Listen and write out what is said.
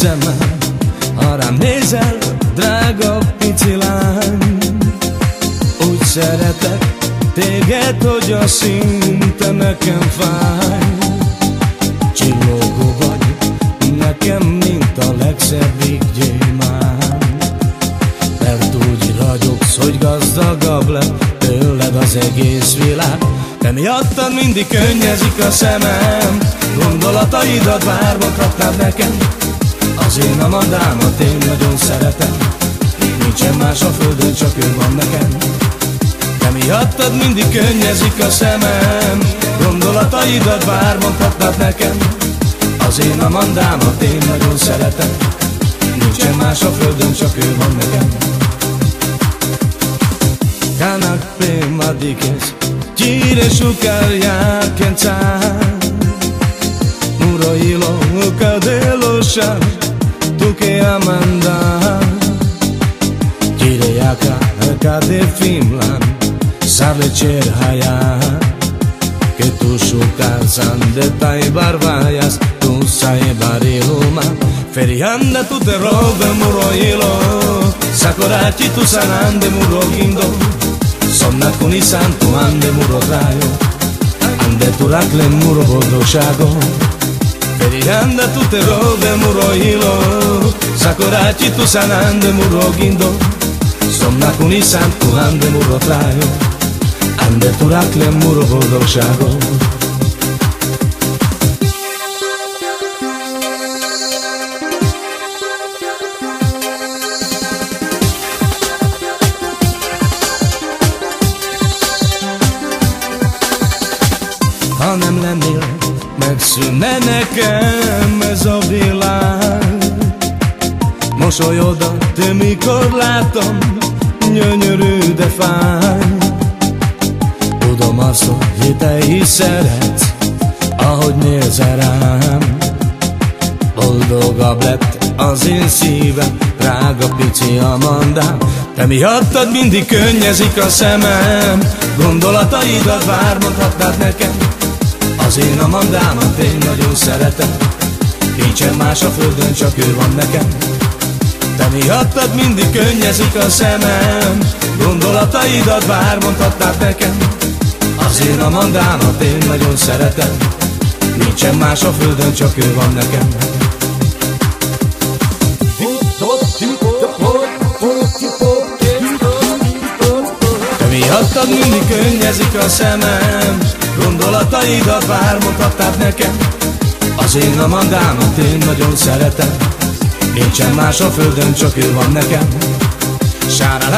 szemem, ha rám nézel, drága pici lány. Úgy szeretek téged, hogy a szinte nekem fáj. Csillogó vagy nekem, mint a legszebbik gyémán. Mert úgy ragyogsz, hogy gazdagabb lett tőled az egész világ. Te miattad mindig könnyezik a szemem, gondolataidat vármodhatnád nekem. Az én amandámat én nagyon szeretem, nincsen más a földön, csak ő van nekem. Te miattad mindig könnyezik a szemem. Gondolataidat bár mondhatnád nekem. Az én amandámat én nagyon szeretem. Nincsen más a földön, csak ő van nekem. Kanak prima dikes Gyere sukar jákencán Muro de loxa Duque amanda Kireaka Haka de Finland Sarle cer haya Că tu șucazan de tai barbaias Tu sai bariluma Ferianda tu te robe muroilo Sakorachi tu sanande murogindo Sonna con i santo ande muro traio Ande tu racle muro bodo shago Ferianda tu te robe muro ilo Sakorachi tu sanande muro gindo. Sonna con i santo ande muro trajo de tu rakle muro boldogságot Ha nem lennél, megszűnne nekem ez a világ. Mosolyodat, mikor látom, gyönyörű, de fáj. Tudom azt, hogy te is szeretsz, ahogy nézel rám. Boldogabb lett az én szívem, drága pici Amandám. Te miattad mindig könnyezik a szemem Gondolataidat vár, nekem Az én Amandámat én nagyon szeretem. Nincsen más a földön, csak ő van nekem. Te miattad mindig könnyezik a szemem. Gondolataidat vár, mondhatnád nekem. Az én Amandámat én nagyon szeretem. Nincsen más a földön, csak ő van nekem. Te miattad mindig könnyezik a szemem gondolataidat már mutattád nekem Az én a mandámat én nagyon szeretem. Nincsen más a földön, csak ő van nekem. Sára